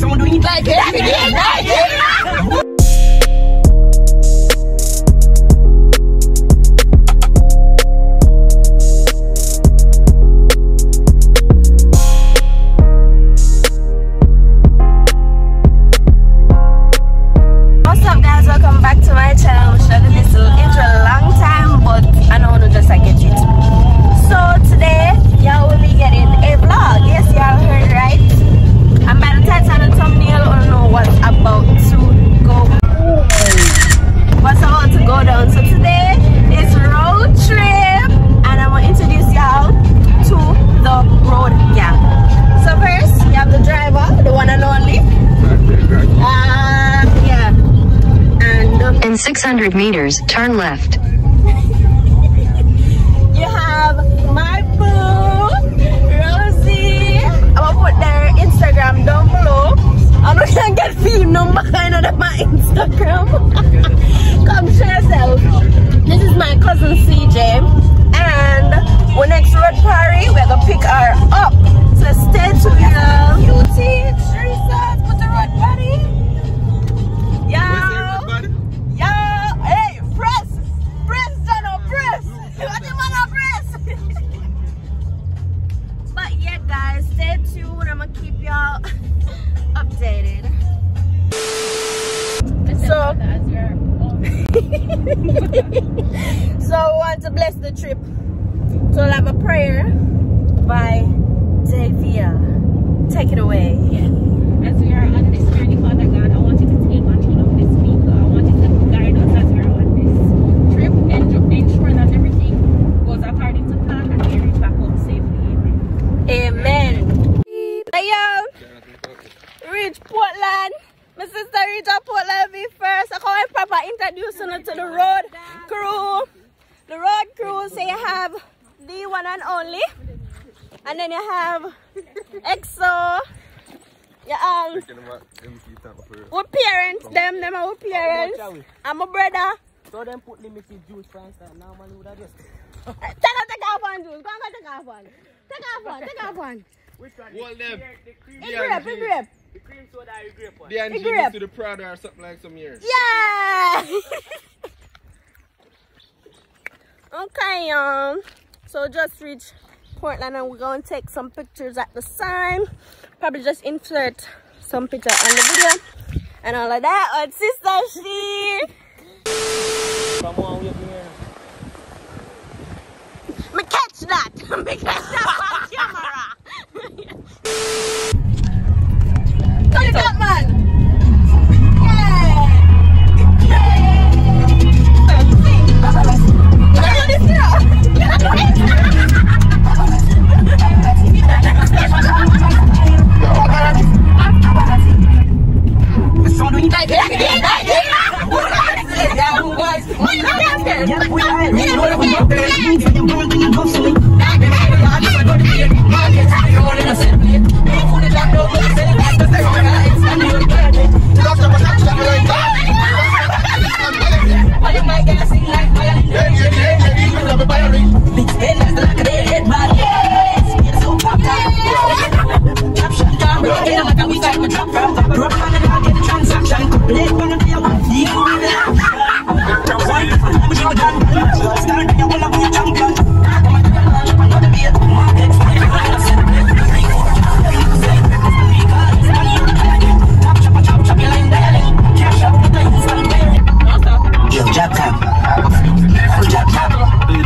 Some do it like it, like it, like it. Meters, turn left. And then you have EXO. You um our parents, them, them our parents. And my brother. So them put limited juice for instance. Now man would have just. Take off, take off one, Jules. Go on, go take off one. Take off one, take off one. Which one? Well, them. The cream, It grip, it grip. the cream soda or the grape one? The Angie grip. to the Prada or something like some years. Yeah. okay, y'all. So just reach Portland and we're gonna take some pictures at the sign. Probably just insert some picture on the video and all of that. On Sister She. Way to here. Me catch that. Me catch that on camera. Turn it up, man. Some do Ini tanda kesempatan.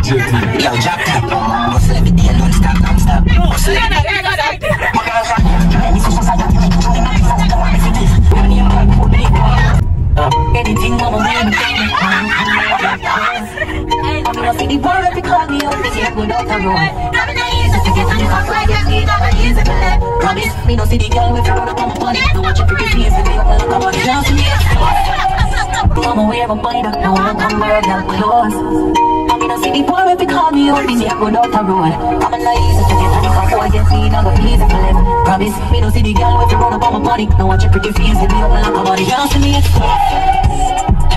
Yo, drop top. Hustle every day, non-stop, non-stop. Hustle every Anything over there, I'm gonna see the world because me up this year go down the road. Promise me no see the girl with her on my body. Don't watch your pretty face and they don't look about it down to me. I'm aware of body, don't know I'm come where girl close in a city boy when they call me up in the go down the road I'm a lazy to get any fuck boy get me not go easy for less Promise me no see the girl with the run up on my body Now watch your pretty face and me up like a body Y'all see me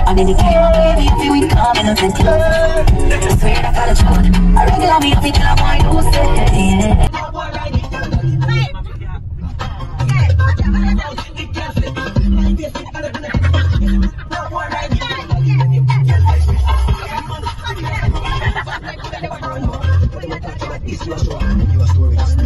I'm in the game, baby, if you ain't coming, I'm in the Swear to God, I regular me, I think I'm wide open, yeah Thank you. is what you are, you are stories.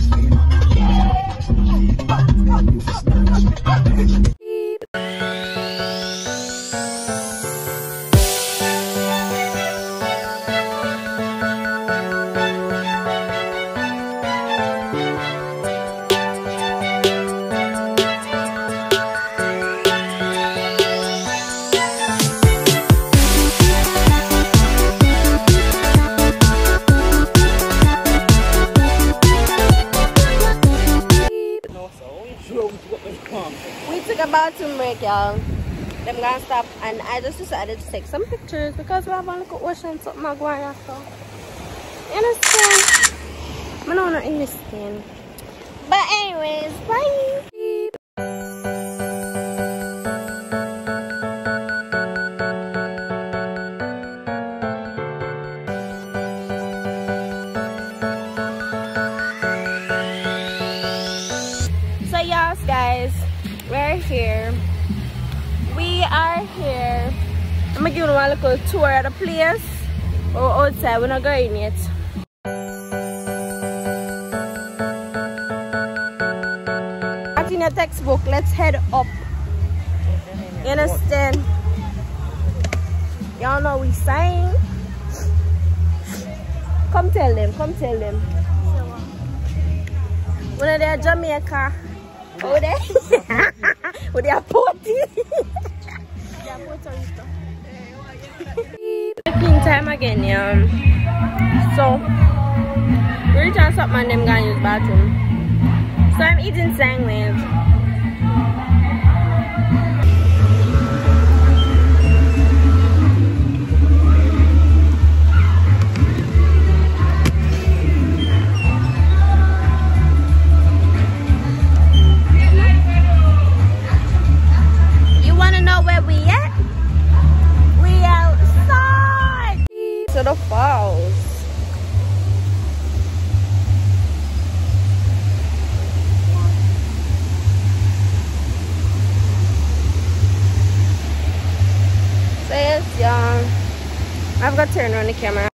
Y'all. Them gonna stop and I just decided to take some pictures because we have a little ocean something going after. You understand? I don't. But little tour of the place. We're outside, we're not going yet. That's in your textbook. Let's head up. You understand? Y'all know we saying. Come tell them, come tell them. When are they Jamaica? Oh, there? oh, they are party. Cooking time again, yeah. So, we return something and them gonna use bathroom. So I'm eating sandwich. Camera.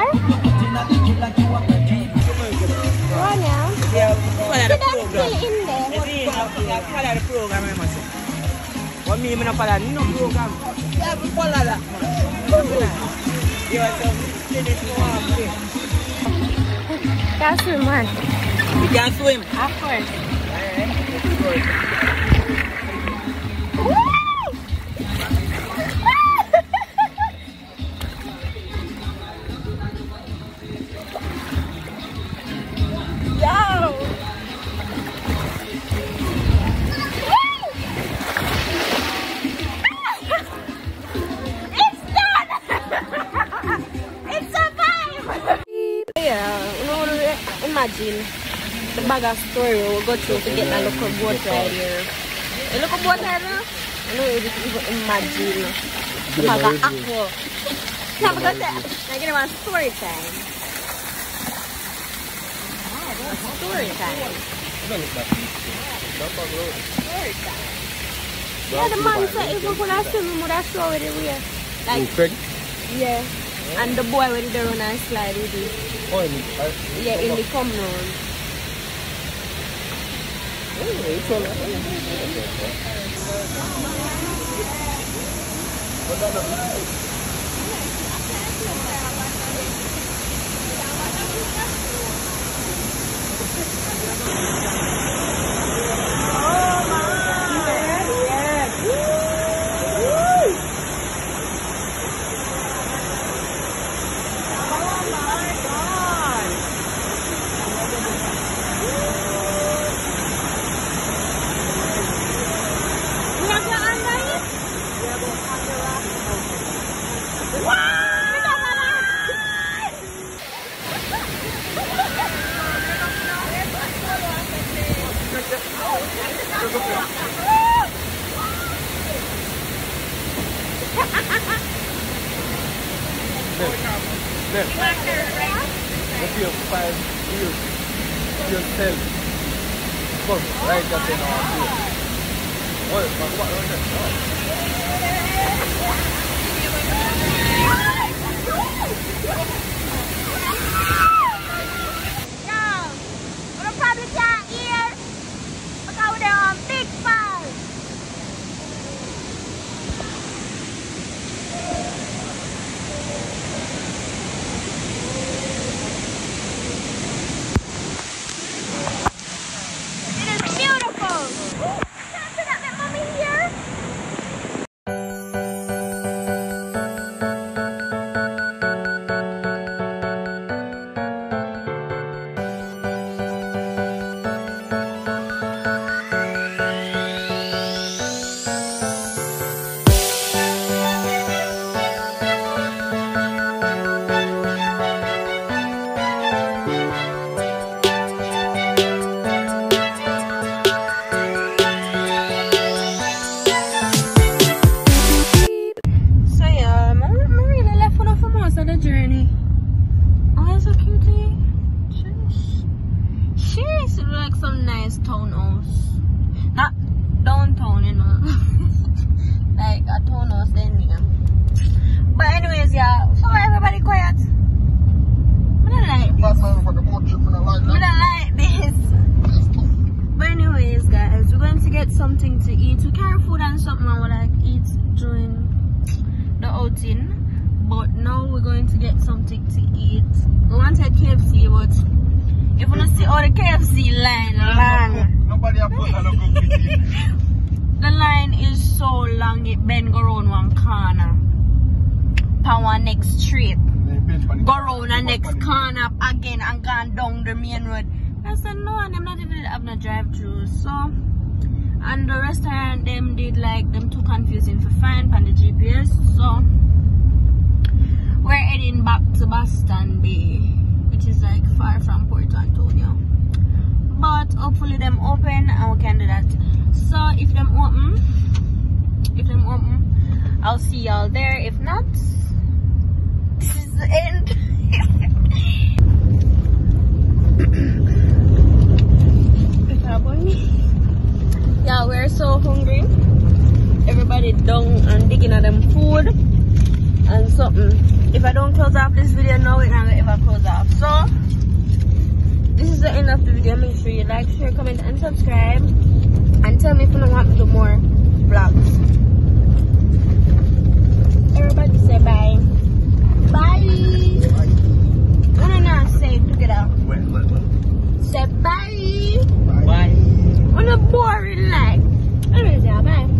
For eh? Go on now. Follow the program. still in there. You see, I follow the program, I must say. What me, me no follow no program. Yeah, we follow that, man. You have to finish more halfway. That's your man. You can swim. Of course. Yo! Bag of story we'll go through to get a local boat ride here. A local boat ride? I know you can even imagine bag of apple. Now because I get one story time. Story time. don't look that easy. That's a road. Yeah, the man said if we could have swimming, we would have show with it we. Like, Craig? yeah. And the boy with the run and slide with it. Oh, in the, I, Yeah, in the come round. Oh, you yourself, come right up in our view. Oh, but what was that? Oh. So so long it bend go round one corner. Power next street. Go round the next corner again and gone down the main road. I said no and I'm not even have no drive through. So and the restaurant them did like them too confusing for find on the GPS. So we're heading back to Boston Bay, which is like far from Port Antonio. But hopefully them open and we can do that. So if them open, if them open, I'll see y'all there. If not, this is the end. yeah, we're so hungry. Everybody down and digging at them food and something. If I don't close off this video now, it's not gonna ever close off. So this is the end of the video. Make sure you like, share, comment, and subscribe. And tell me if you don't want me vlogs. Everybody say bye. Bye. No, no. Say it together. Wait, wait, wait. Say bye. Bye. bye. On a boring like. Everybody say bye.